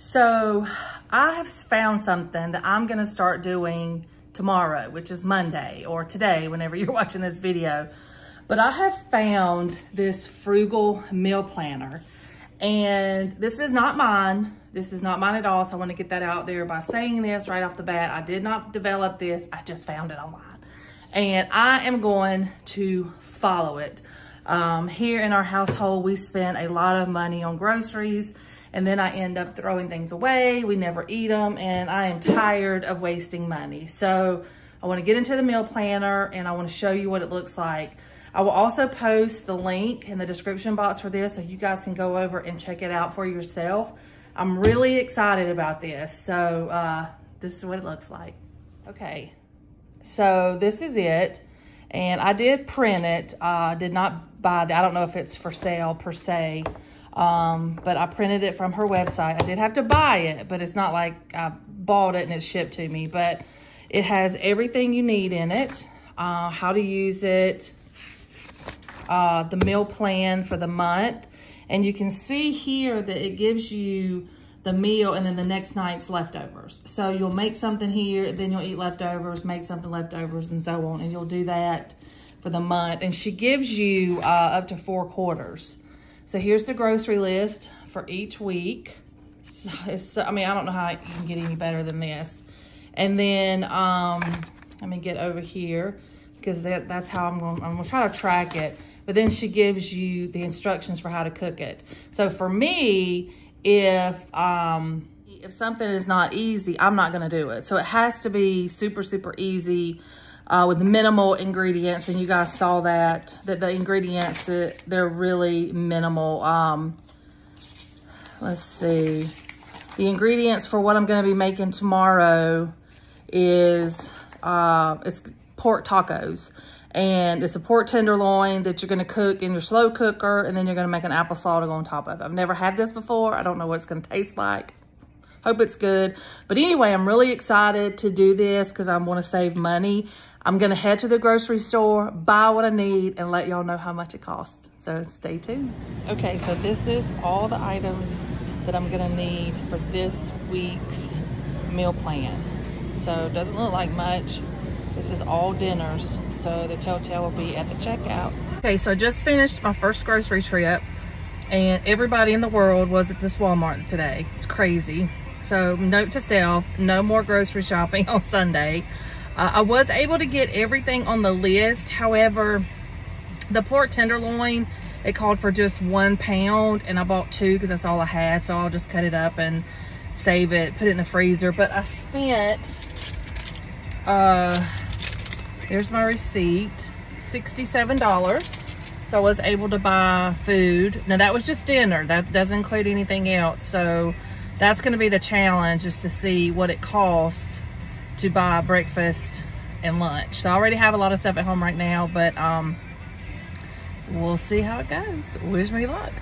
So I have found something that I'm gonna start doing tomorrow, which is Monday, or today, whenever you're watching this video. But I have found this frugal meal planner. And this is not mine. This is not mine at all. So I want to get that out there by saying this right off the bat. I did not develop this. I just found it online. And I am going to follow it. Um, here in our household, we spend a lot of money on groceries and then I end up throwing things away. We never eat them and I am tired of wasting money. So I wanna get into the meal planner and I wanna show you what it looks like. I will also post the link in the description box for this so you guys can go over and check it out for yourself. I'm really excited about this. So uh, this is what it looks like. Okay, so this is it. And I did print it. I uh, did not buy it. I don't know if it's for sale per se. Um, but I printed it from her website. I did have to buy it, but it's not like I bought it and it's shipped to me. But it has everything you need in it. Uh, how to use it. Uh, the meal plan for the month. And you can see here that it gives you the meal and then the next night's leftovers. So you'll make something here, then you'll eat leftovers, make something leftovers and so on. And you'll do that for the month. And she gives you uh, up to four quarters. So here's the grocery list for each week. So it's, I mean, I don't know how you can get any better than this. And then, um, let me get over here because that, that's how I'm going, I'm going to try to track it. But then she gives you the instructions for how to cook it. So for me, if um, if something is not easy, I'm not gonna do it. So it has to be super, super easy uh, with minimal ingredients. And you guys saw that, that the ingredients, that they're really minimal. Um, let's see. The ingredients for what I'm gonna be making tomorrow is, uh, it's pork tacos and it's a pork tenderloin that you're gonna cook in your slow cooker and then you're gonna make an apple to go on top of it. I've never had this before. I don't know what it's gonna taste like. Hope it's good. But anyway, I'm really excited to do this because I wanna save money. I'm gonna head to the grocery store, buy what I need, and let y'all know how much it costs. So stay tuned. Okay, so this is all the items that I'm gonna need for this week's meal plan. So it doesn't look like much. This is all dinners. So the telltale will be at the checkout. Okay, so I just finished my first grocery trip and everybody in the world was at this Walmart today. It's crazy. So note to self, no more grocery shopping on Sunday. Uh, I was able to get everything on the list. However, the pork tenderloin, it called for just one pound and I bought two because that's all I had. So I'll just cut it up and save it, put it in the freezer. But I spent, uh, there's my receipt, $67. So I was able to buy food. Now that was just dinner. That doesn't include anything else. So that's gonna be the challenge is to see what it costs to buy breakfast and lunch. So I already have a lot of stuff at home right now, but um, we'll see how it goes. Wish me luck.